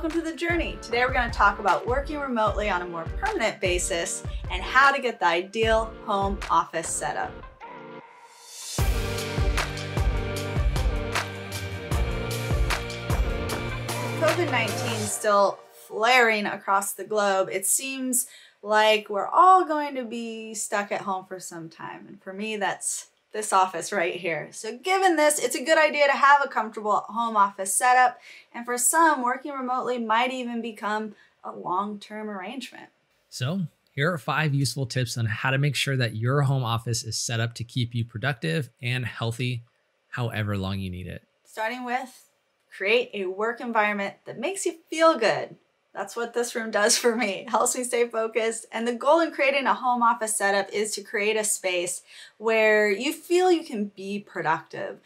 welcome to the journey. Today we're going to talk about working remotely on a more permanent basis and how to get the ideal home office setup. COVID-19 still flaring across the globe. It seems like we're all going to be stuck at home for some time. And for me, that's this office right here. So given this, it's a good idea to have a comfortable home office setup. And for some, working remotely might even become a long-term arrangement. So here are five useful tips on how to make sure that your home office is set up to keep you productive and healthy however long you need it. Starting with create a work environment that makes you feel good. That's what this room does for me. It helps me stay focused. And the goal in creating a home office setup is to create a space where you feel you can be productive,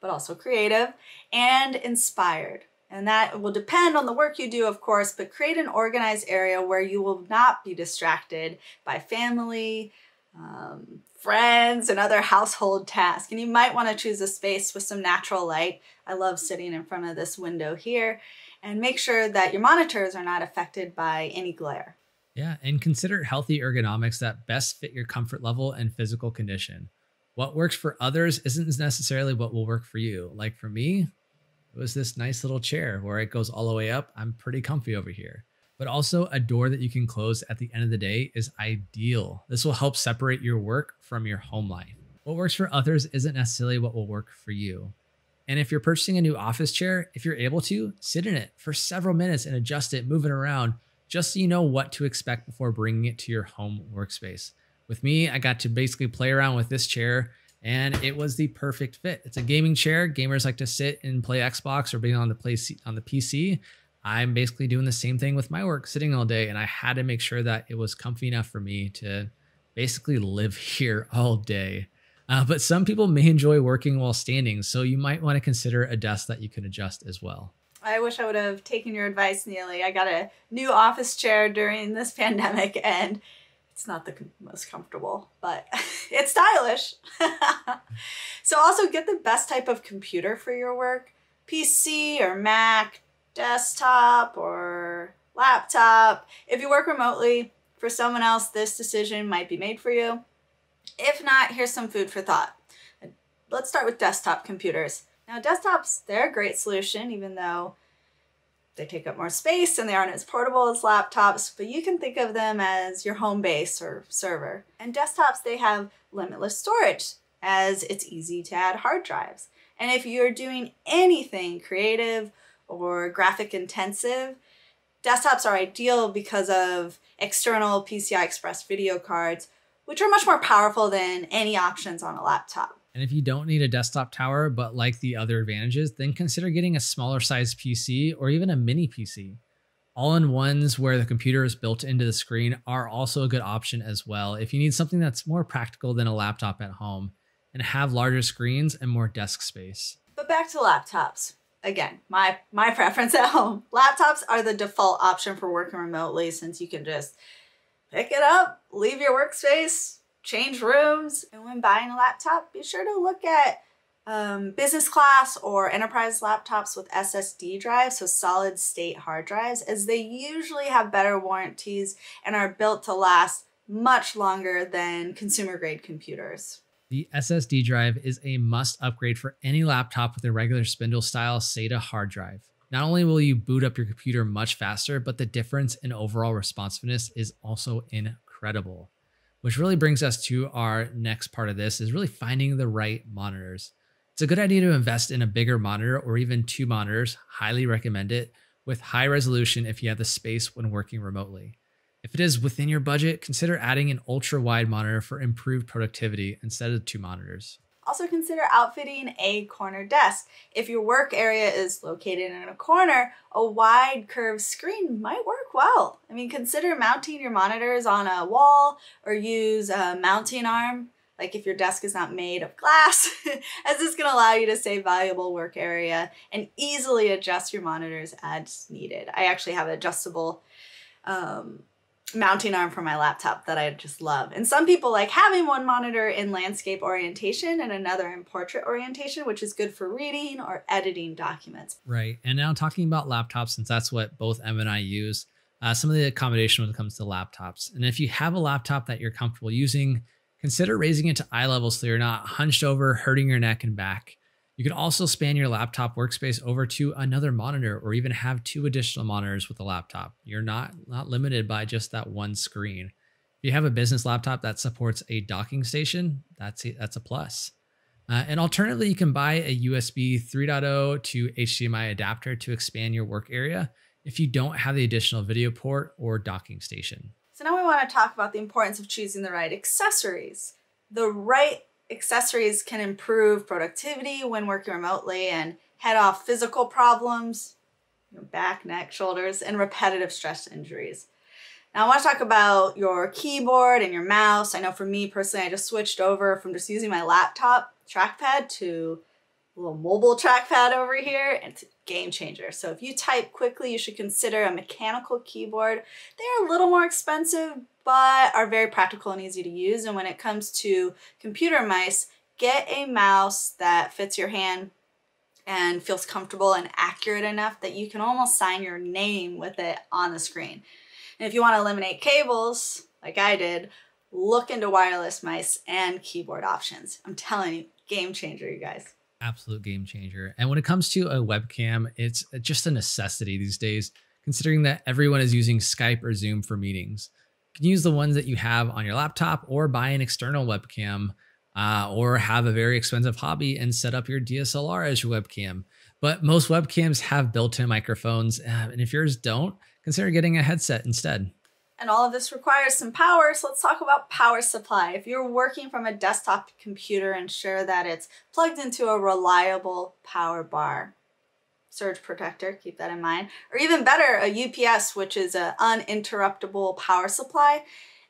but also creative and inspired. And that will depend on the work you do, of course, but create an organized area where you will not be distracted by family, um, friends, and other household tasks. And you might want to choose a space with some natural light. I love sitting in front of this window here and make sure that your monitors are not affected by any glare. Yeah, and consider healthy ergonomics that best fit your comfort level and physical condition. What works for others isn't necessarily what will work for you. Like for me, it was this nice little chair where it goes all the way up. I'm pretty comfy over here. But also, a door that you can close at the end of the day is ideal. This will help separate your work from your home life. What works for others isn't necessarily what will work for you. And if you're purchasing a new office chair, if you're able to, sit in it for several minutes and adjust it, move it around, just so you know what to expect before bringing it to your home workspace. With me, I got to basically play around with this chair and it was the perfect fit. It's a gaming chair. Gamers like to sit and play Xbox or be on the play on the PC. I'm basically doing the same thing with my work, sitting all day, and I had to make sure that it was comfy enough for me to basically live here all day. Uh, but some people may enjoy working while standing, so you might want to consider a desk that you can adjust as well. I wish I would have taken your advice, Neely. I got a new office chair during this pandemic and it's not the most comfortable, but it's stylish. so also get the best type of computer for your work. PC or Mac, desktop or laptop. If you work remotely for someone else, this decision might be made for you. If not, here's some food for thought. Let's start with desktop computers. Now desktops, they're a great solution, even though they take up more space and they aren't as portable as laptops, but you can think of them as your home base or server. And desktops, they have limitless storage as it's easy to add hard drives. And if you're doing anything creative or graphic intensive, desktops are ideal because of external PCI Express video cards which are much more powerful than any options on a laptop. And if you don't need a desktop tower but like the other advantages, then consider getting a smaller size PC or even a mini PC. All in ones where the computer is built into the screen are also a good option as well if you need something that's more practical than a laptop at home and have larger screens and more desk space. But back to laptops. Again, my my preference at home. Laptops are the default option for working remotely since you can just pick it up, leave your workspace, change rooms. And when buying a laptop, be sure to look at um, business class or enterprise laptops with SSD drives, so solid state hard drives, as they usually have better warranties and are built to last much longer than consumer grade computers. The SSD drive is a must upgrade for any laptop with a regular spindle style SATA hard drive. Not only will you boot up your computer much faster, but the difference in overall responsiveness is also incredible. Which really brings us to our next part of this is really finding the right monitors. It's a good idea to invest in a bigger monitor or even two monitors, highly recommend it, with high resolution if you have the space when working remotely. If it is within your budget, consider adding an ultra wide monitor for improved productivity instead of two monitors. Also consider outfitting a corner desk. If your work area is located in a corner, a wide curved screen might work well. I mean, consider mounting your monitors on a wall or use a mounting arm like if your desk is not made of glass, as this can allow you to save valuable work area and easily adjust your monitors as needed. I actually have adjustable um, mounting arm for my laptop that I just love. And some people like having one monitor in landscape orientation and another in portrait orientation, which is good for reading or editing documents. Right. And now talking about laptops, since that's what both Em and I use, uh, some of the accommodation when it comes to laptops. And if you have a laptop that you're comfortable using, consider raising it to eye level so you're not hunched over, hurting your neck and back. You can also span your laptop workspace over to another monitor or even have two additional monitors with the laptop. You're not, not limited by just that one screen. If you have a business laptop that supports a docking station, that's a, that's a plus. Uh, and alternatively, you can buy a USB 3.0 to HDMI adapter to expand your work area if you don't have the additional video port or docking station. So now we want to talk about the importance of choosing the right accessories. The right accessories can improve productivity when working remotely and head off physical problems, back, neck, shoulders, and repetitive stress injuries. Now, I want to talk about your keyboard and your mouse. I know for me personally, I just switched over from just using my laptop trackpad to a little mobile trackpad over here, and it's a game changer. So, if you type quickly, you should consider a mechanical keyboard. They are a little more expensive, but are very practical and easy to use. And when it comes to computer mice, get a mouse that fits your hand and feels comfortable and accurate enough that you can almost sign your name with it on the screen. And if you want to eliminate cables, like I did, look into wireless mice and keyboard options. I'm telling you, game changer, you guys. Absolute game changer. And when it comes to a webcam, it's just a necessity these days, considering that everyone is using Skype or Zoom for meetings. You can use the ones that you have on your laptop or buy an external webcam uh, or have a very expensive hobby and set up your DSLR as your webcam. But most webcams have built in microphones. Uh, and if yours don't, consider getting a headset instead. And all of this requires some power, so let's talk about power supply. If you're working from a desktop computer, ensure that it's plugged into a reliable power bar surge protector, keep that in mind. Or even better, a UPS, which is an uninterruptible power supply.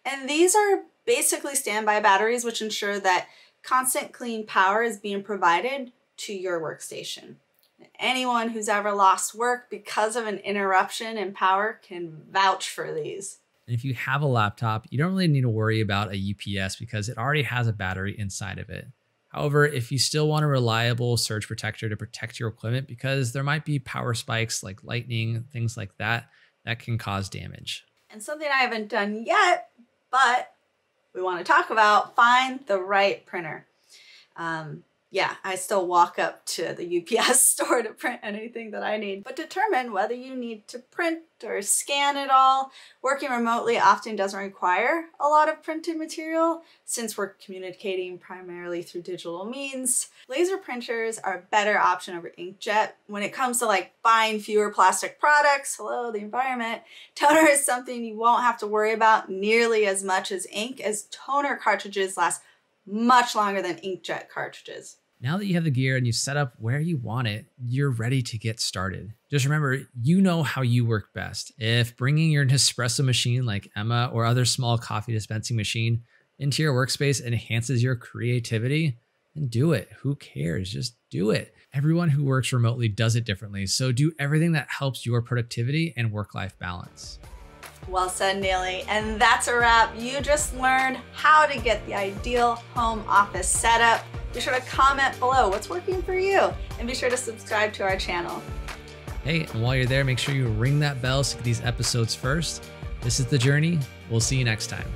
And these are basically standby batteries, which ensure that constant clean power is being provided to your workstation. Anyone who's ever lost work because of an interruption in power can vouch for these. And if you have a laptop, you don't really need to worry about a UPS because it already has a battery inside of it. However, if you still want a reliable surge protector to protect your equipment, because there might be power spikes like lightning, things like that, that can cause damage. And something I haven't done yet, but we want to talk about find the right printer. Um, yeah, I still walk up to the UPS store to print anything that I need, but determine whether you need to print or scan it all. Working remotely often doesn't require a lot of printed material since we're communicating primarily through digital means. Laser printers are a better option over inkjet. When it comes to like buying fewer plastic products, hello, the environment, toner is something you won't have to worry about nearly as much as ink as toner cartridges last much longer than inkjet cartridges. Now that you have the gear and you set up where you want it, you're ready to get started. Just remember, you know how you work best. If bringing your Nespresso machine like Emma or other small coffee dispensing machine into your workspace enhances your creativity, then do it. Who cares? Just do it. Everyone who works remotely does it differently. So do everything that helps your productivity and work life balance. Well said, Neely. And that's a wrap. You just learned how to get the ideal home office setup. Be sure to comment below what's working for you and be sure to subscribe to our channel. Hey, and while you're there, make sure you ring that bell so you get these episodes first. This is The Journey. We'll see you next time.